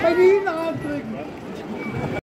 ไปดีหน่อย